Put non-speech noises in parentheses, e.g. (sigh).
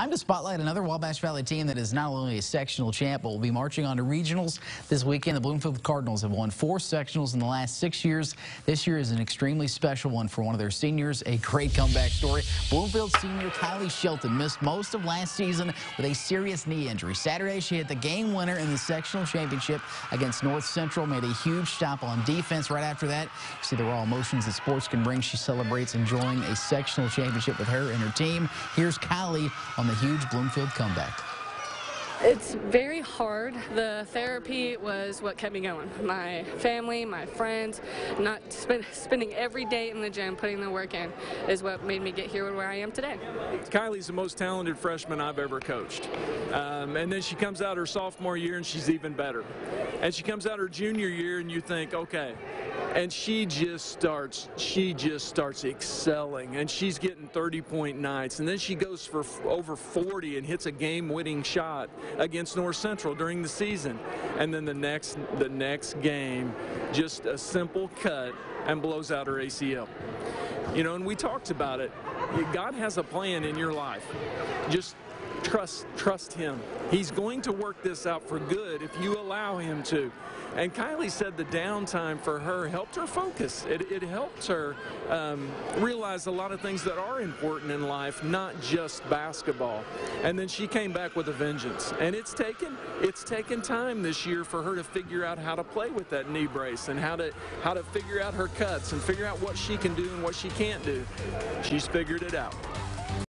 Time to spotlight another Wabash Valley team that is not only a sectional champ, but will be marching on to regionals this weekend. The Bloomfield Cardinals have won four sectionals in the last six years. This year is an extremely special one for one of their seniors, a great comeback story. Bloomfield senior Kylie Shelton missed most of last season with a serious knee injury. Saturday, she hit the game winner in the sectional championship against North Central, made a huge stop on defense right after that. You see the raw emotions that sports can bring. She celebrates enjoying a sectional championship with her and her team. Here's Kylie on the huge Bloomfield comeback. It's very hard. The therapy was what kept me going. My family, my friends, not spend, (laughs) spending every day in the gym, putting the work in, is what made me get here where I am today. Kylie's the most talented freshman I've ever coached. Um, and then she comes out her sophomore year and she's even better. And she comes out her junior year and you think, okay, and she just starts she just starts excelling. And she's getting 30 point nights. And then she goes for over 40 and hits a game winning shot against North Central during the season. And then the next the next game just a simple cut and blows out her ACL you know and we talked about it. God has a plan in your life. Just trust trust him he's going to work this out for good if you allow him to and Kylie said the downtime for her helped her focus. It, it helped her um, realize a lot of things that are important in life, not just basketball. And then she came back with a vengeance. And it's taken it's taken time this year for her to figure out how to play with that knee brace and how to how to figure out her cuts and figure out what she can do and what she can't do. She's figured it out.